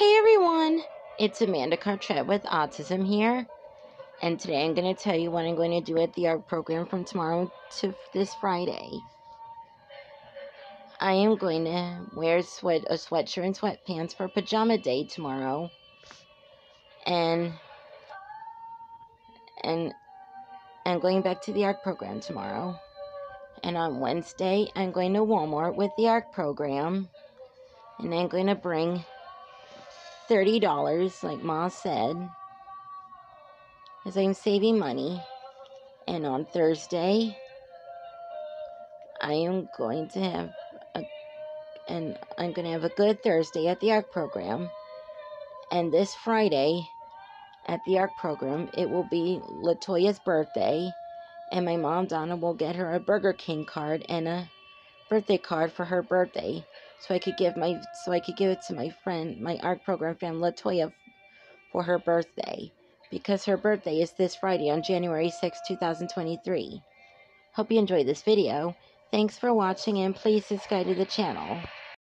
Hey everyone, it's Amanda Cartrette with Autism here, and today I'm going to tell you what I'm going to do at the Arc program from tomorrow to this Friday. I am going to wear sweat a sweatshirt and sweatpants for pajama day tomorrow, and and I'm going back to the Arc program tomorrow. And on Wednesday, I'm going to Walmart with the Arc program, and I'm going to bring $30, like Ma said, as I'm saving money. And on Thursday, I am going to have a, and I'm going to have a good Thursday at the ARC program. And this Friday, at the ARC program, it will be Latoya's birthday, and my mom Donna will get her a Burger King card and a birthday card for her birthday so I could give my so I could give it to my friend, my Arc program friend Latoya for her birthday because her birthday is this Friday on January 6, 2023. Hope you enjoyed this video. Thanks for watching and please subscribe to the channel.